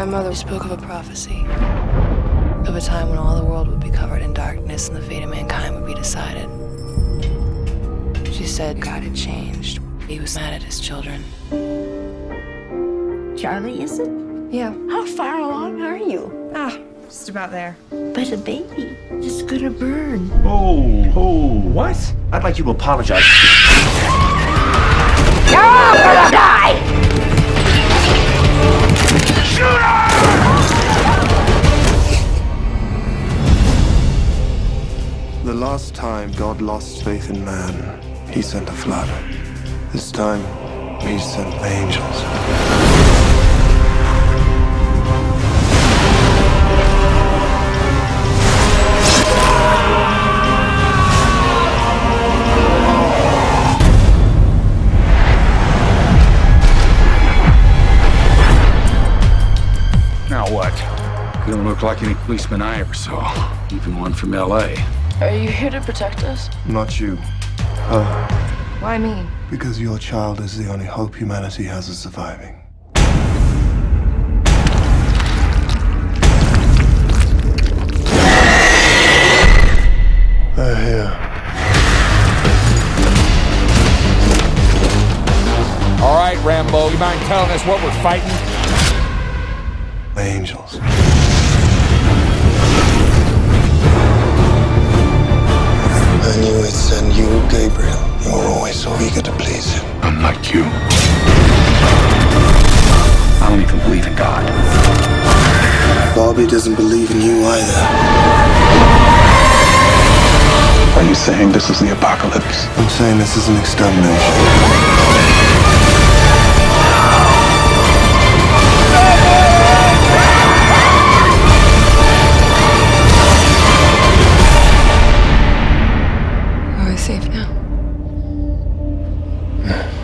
My mother spoke of a prophecy. Of a time when all the world would be covered in darkness and the fate of mankind would be decided. She said God had changed. He was mad at his children. Charlie, is it? Yeah. How far along are you? Ah, just about there. But a baby is gonna burn. Oh, oh, what? I'd like you to apologize. Last time God lost faith in man, he sent a flood. This time, he sent angels. Now what? You don't look like any policeman I ever saw, even one from L.A. Are you here to protect us? Not you. Her. Why me? Because your child is the only hope humanity has of surviving. They're here. All right, Rambo, you mind telling us what we're fighting? Angels. Eager to please him. Unlike you. I don't even believe in God. Bobby doesn't believe in you either. Are you saying this is the apocalypse? I'm saying this is an extermination. 唉